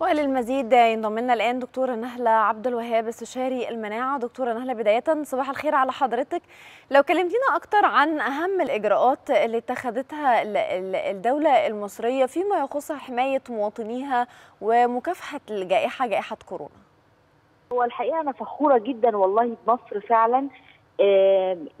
وللمزيد ينضم لنا الآن دكتورة نهلة عبد الوهاب استشاري المناعة. دكتورة نهلة بداية صباح الخير على حضرتك. لو كلمتينا أكتر عن أهم الإجراءات اللي اتخذتها الدولة المصرية فيما يخص حماية مواطنيها ومكافحة الجائحة جائحة كورونا. هو الحقيقة أنا فخورة جدا والله بمصر فعلا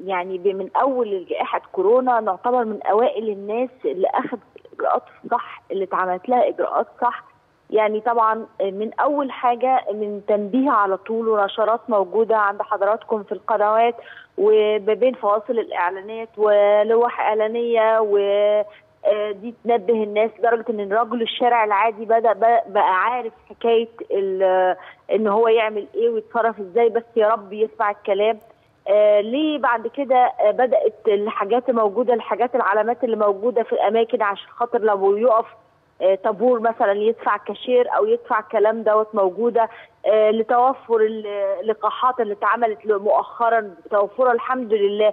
يعني من أول جائحه كورونا نعتبر من أوائل الناس اللي اخذ إجراءات صح اللي اتعملت لها إجراءات صح. يعني طبعا من أول حاجة من تنبيه على طول ونشرات موجودة عند حضراتكم في القنوات وما فواصل الإعلانات ولوح إعلانية و دي تنبه الناس لدرجة إن رجل الشارع العادي بدأ بقى عارف حكاية إن هو يعمل إيه ويتصرف إزاي بس يا رب يسمع الكلام. آه ليه بعد كده آه بدأت الحاجات الموجودة الحاجات العلامات اللي موجودة في الأماكن عشان خاطر لو يقف آه طابور مثلا يدفع كاشير أو يدفع الكلام دوت موجودة آه لتوفر اللقاحات اللي اتعملت مؤخرا. توفرها الحمد لله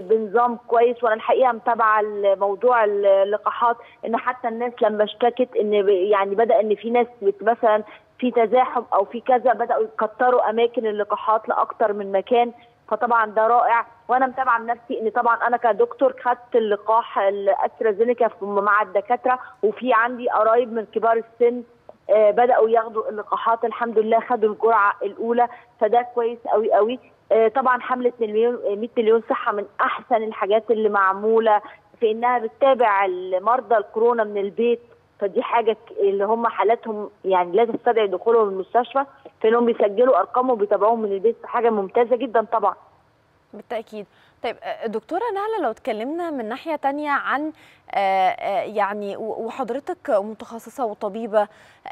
بنظام كويس. وأنا الحقيقة متابعة موضوع اللقاحات إن حتى الناس لما اشتكت إن يعني بدأ إن في ناس مثلا في تزاحم أو في كذا بدأوا يكتروا أماكن اللقاحات لاكثر من مكان. فطبعا ده رائع. وأنا متابعة بنفسي إن طبعا أنا كدكتور خدت اللقاح الأسترازينيكا مع الدكاترة وفي عندي قرايب من كبار السن آه بدأوا ياخدوا اللقاحات الحمد لله خدوا الجرعة الأولى فده كويس قوي قوي آه طبعا حملة مليون 100 مليون صحة من أحسن الحاجات اللي معمولة في إنها بتتابع مرضى الكورونا من البيت. فدي حاجة اللي هم حالاتهم يعني لا تستدعي دخولهم المستشفى فانهم بيسجلوا أرقامهم وبيتابعوهم من البيت حاجة ممتازة جدا طبعا. بالتأكيد. طيب دكتورة نهله لو اتكلمنا من ناحية تانية عن يعني وحضرتك متخصصة وطبيبة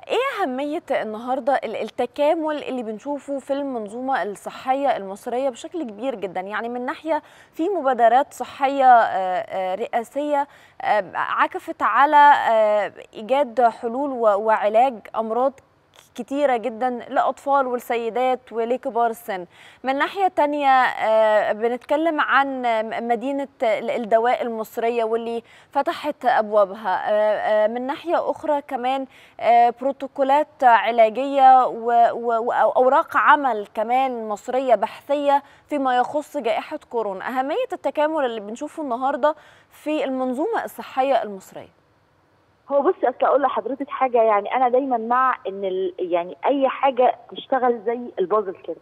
إيه أهمية النهارده التكامل اللي بنشوفه في المنظومة الصحية المصرية بشكل كبير جدا؟ يعني من ناحية في مبادرات صحية رئاسية عكفت على إيجاد حلول وعلاج أمراض كتيرة جدا لأطفال والسيدات ولكبار السن. من ناحية تانية بنتكلم عن مدينة الدواء المصرية واللي فتحت أبوابها. من ناحية أخرى كمان بروتوكولات علاجية وأوراق عمل كمان مصرية بحثية فيما يخص جائحة كورونا. أهمية التكامل اللي بنشوفه النهاردة في المنظومة الصحية المصرية. هو بصي أصل أقول لحضرتك حاجة يعني أنا دايما مع إن يعني أي حاجة تشتغل زي البازل كده.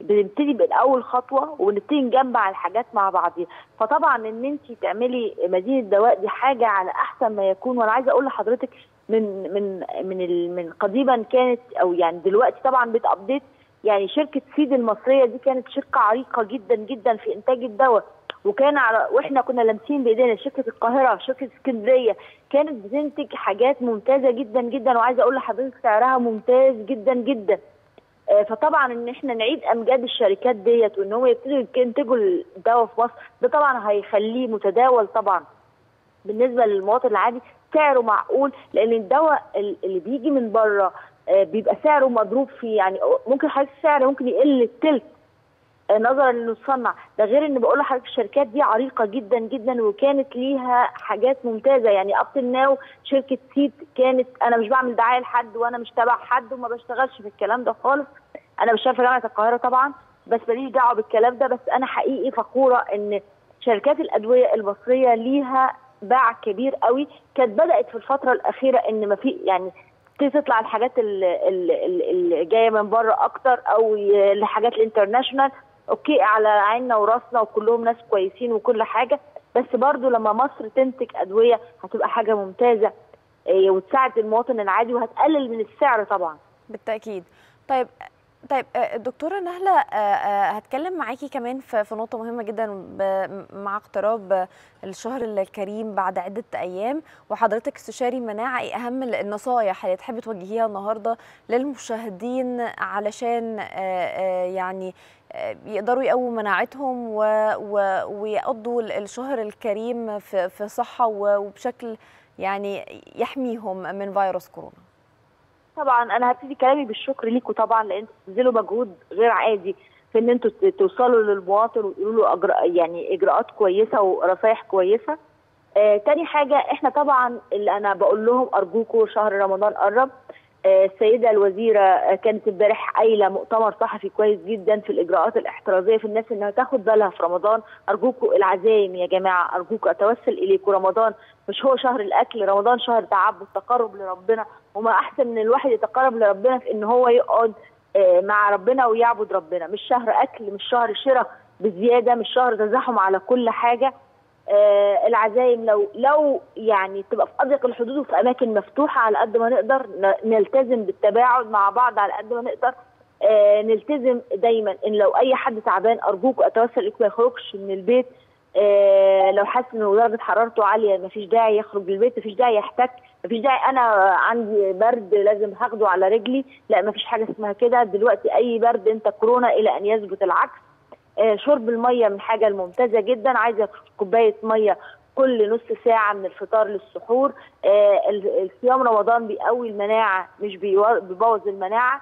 بنبتدي بالأول خطوة ونبتدي نجمع الحاجات مع بعضيها. فطبعا إن انت تعملي مدينة دواء دي حاجة على أحسن ما يكون. وأنا عايزة أقول لحضرتك من من من من قديما كانت أو يعني دلوقتي طبعا بتأبديت. يعني شركة سيد المصرية دي كانت شركة عريقة جدا جدا في إنتاج الدواء. وكان على وإحنا كنا لامسين بإيدينا شركة القاهرة شركة اسكندرية. كانت بتنتج حاجات ممتازة جدا جدا وعايزة أقول لحضرتك سعرها ممتاز جدا جدا. آه فطبعا إن إحنا نعيد أمجاد الشركات ديت وإن هم يبتدوا ينتجوا الدواء في مصر ده طبعا هيخليه متداول طبعا. بالنسبة للمواطن العادي سعره معقول لأن الدواء اللي بيجي من بره آه بيبقى سعره مضروب فيه. يعني ممكن حضرتك السعر ممكن يقل الثلث نظرا انه صنع ده غير إن بقول لحضرتك الشركات دي عريقة جدا جدا وكانت ليها حاجات ممتازة. يعني اب ناو شركة سيد كانت أنا مش بعمل دعاية لحد وأنا مش تبع حد وما بشتغلش في الكلام ده خالص. أنا بشتغل في جامعة القاهرة طبعا بس ماليش دعوة بالكلام ده. بس أنا حقيقي فخورة إن شركات الأدوية المصرية ليها باع كبير قوي. كانت بدأت في الفترة الأخيرة إن ما في يعني تطلع الحاجات اللي جاية من بره أكتر أو الحاجات ال international. Okay على عيننا وراسنا وكلهم ناس كويسين وكل حاجة بس برضو لما مصر تنتج أدوية هتبقى حاجة ممتازة وتساعد المواطن العادي وهتقلل من السعر طبعا. بالتأكيد. طيب طيب دكتورة نهلة هتكلم معاكي كمان في نقطة مهمة جدا مع اقتراب الشهر الكريم بعد عدة أيام وحضرتك استشاري مناعة إيه أهم النصايح اللي تحبي توجهيها النهارده للمشاهدين علشان يعني يقدروا يقووا مناعتهم و... ويقضوا الشهر الكريم في صحة وبشكل يعني يحميهم من فيروس كورونا؟ طبعا أنا هبتدي كلامي بالشكر ليكم طبعا لأن بتبذلوا مجهود غير عادي في إن أنتوا توصلوا للمواطن وتقولوا له أجراء يعني إجراءات كويسة ونصايح كويسة. آه تاني حاجة إحنا طبعا اللي أنا بقول لهم أرجوكم شهر رمضان قرب. السيدة الوزيرة كانت امبارح قايلة مؤتمر صحفي كويس جدا في الإجراءات الاحترازية في الناس إنها تاخد بالها في رمضان. أرجوكم العزايم يا جماعة أرجوكم أتوسل إليكم. رمضان مش هو شهر الأكل رمضان شهر تعبد تقرب لربنا. وما أحسن من الواحد يتقرب لربنا في إن هو يقعد مع ربنا ويعبد ربنا. مش شهر أكل مش شهر شراء بزيادة مش شهر تزاحم على كل حاجة. آه العزايم لو لو يعني تبقى في أضيق الحدود وفي أماكن مفتوحة على قد ما نقدر نلتزم بالتباعد مع بعض على قد ما نقدر. آه نلتزم دايما إن لو أي حد تعبان أرجوك اتوسل لكم ما يخرجش من البيت. آه لو حاسس ان درجة حرارته عالية ما فيش داعي يخرج من البيت ما فيش داعي يحتك ما فيش داعي أنا عندي برد لازم هاخده على رجلي. لا ما فيش حاجة اسمها كده. دلوقتي أي برد أنت كورونا إلى أن يثبت العكس. آه شرب المية من حاجة الممتازة جدا. عايزه كوباية مية كل نص ساعة من الفطار للسحور. آه الصيام رمضان بيقوي المناعة مش بيبوظ المناعة.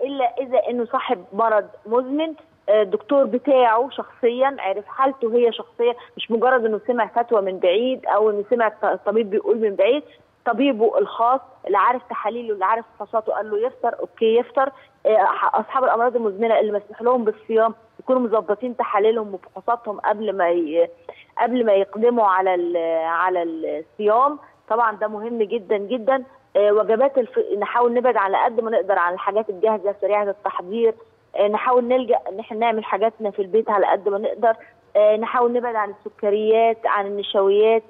إلا إذا إنه صاحب مرض مزمن الدكتور بتاعه شخصيا عرف حالته هي شخصية مش مجرد إنه سمع فتوى من بعيد أو إنه سمع الطبيب بيقول من بعيد طبيبه الخاص اللي عارف تحاليله اللي عارف فحوصاته قال له يفطر أوكي يفطر. أصحاب الأمراض المزمنة اللي مسموح لهم بالصيام يكونوا مظبطين تحاليلهم وفحوصاتهم قبل ما ي... قبل ما يقدموا على ال... على الصيام. طبعا ده مهم جدا جدا. وجبات الف... نحاول نبعد على قد ما نقدر عن الحاجات الجاهزة سريعة التحضير نحاول نلجأ إن إحنا نعمل حاجاتنا في البيت على قد ما نقدر. نحاول نبعد عن السكريات عن النشويات.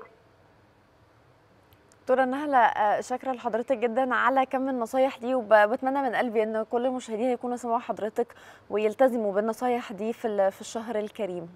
دكتوره نهلة شاكرة لحضرتك جدا على كم النصايح دي وبتمنى من قلبي إن كل المشاهدين يكونوا سمعوا حضرتك ويلتزموا بالنصايح دي في في الشهر الكريم.